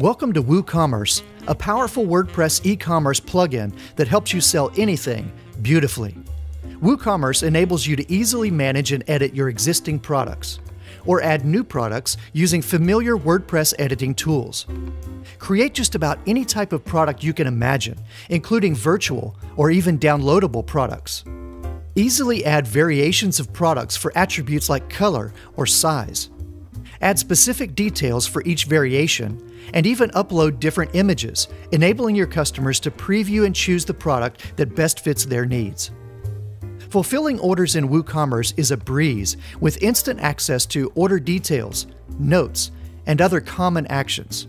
Welcome to WooCommerce, a powerful WordPress e commerce plugin that helps you sell anything beautifully. WooCommerce enables you to easily manage and edit your existing products, or add new products using familiar WordPress editing tools. Create just about any type of product you can imagine, including virtual or even downloadable products. Easily add variations of products for attributes like color or size. Add specific details for each variation and even upload different images, enabling your customers to preview and choose the product that best fits their needs. Fulfilling orders in WooCommerce is a breeze with instant access to order details, notes, and other common actions.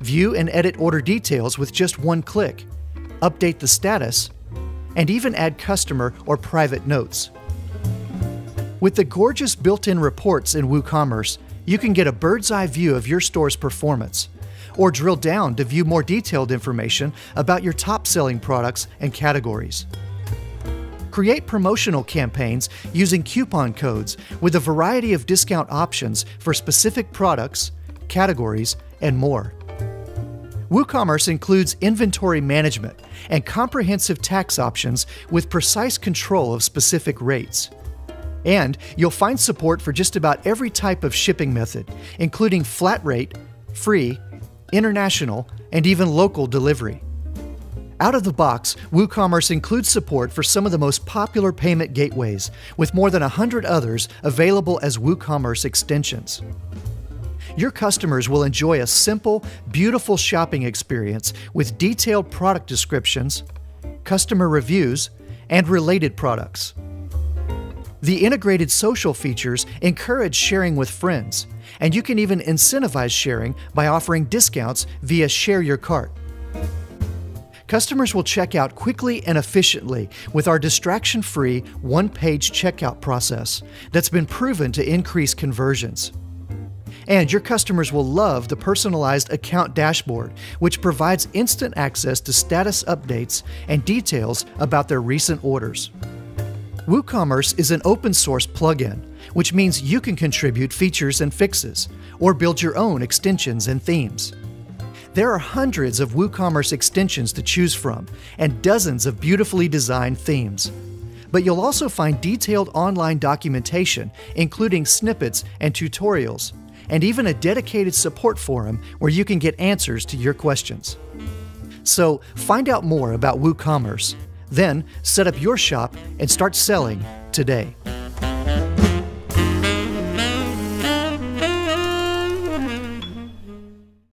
View and edit order details with just one click, update the status, and even add customer or private notes. With the gorgeous built in reports in WooCommerce, you can get a bird's eye view of your store's performance, or drill down to view more detailed information about your top selling products and categories. Create promotional campaigns using coupon codes with a variety of discount options for specific products, categories, and more. WooCommerce includes inventory management and comprehensive tax options with precise control of specific rates. And you'll find support for just about every type of shipping method, including flat rate, free, international, and even local delivery. Out of the box, WooCommerce includes support for some of the most popular payment gateways, with more than 100 others available as WooCommerce extensions. Your customers will enjoy a simple, beautiful shopping experience with detailed product descriptions, customer reviews, and related products. The integrated social features encourage sharing with friends, and you can even incentivize sharing by offering discounts via Share Your Cart. Customers will check out quickly and efficiently with our distraction free one page checkout process that's been proven to increase conversions. And your customers will love the personalized account dashboard, which provides instant access to status updates and details about their recent orders. WooCommerce is an open source plugin, which means you can contribute features and fixes, or build your own extensions and themes. There are hundreds of WooCommerce extensions to choose from, and dozens of beautifully designed themes. But you'll also find detailed online documentation, including snippets and tutorials, and even a dedicated support forum where you can get answers to your questions. So, find out more about WooCommerce then set up your shop and start selling today.